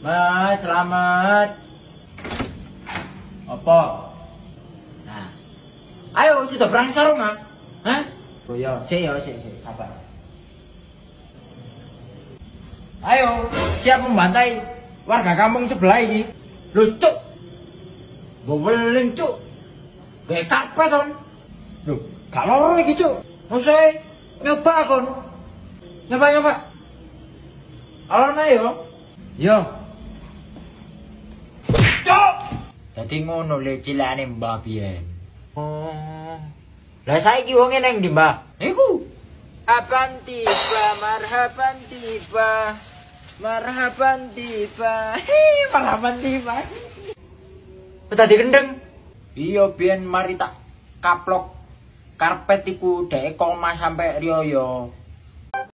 Mas, selamat. Apa? Nah. Ayo, sudah berang sarung, ah. Hah? Oh iya, sik ya, sik, sik, sabar. Ayo, siap membantai warga kampung sebelah ini. Lucu. Boweling, cuk. Kayak karpet, kon. Loh, gak loro iki, cuk. Musuhe nyoba kon. Nyoba, nyoba. Alon ayo. Yo. Dadi ngono le cilane Mbah biyen. Oh. Lah saiki wong nang ndi, Mbah? Iku. Marhaban tiba, marhaban tiba. Marhaban tiba. Hi, marhaban tiba. Tadi kendeng. Iya biyen mari tak kaplok karpet iku dhek koma sampe riyo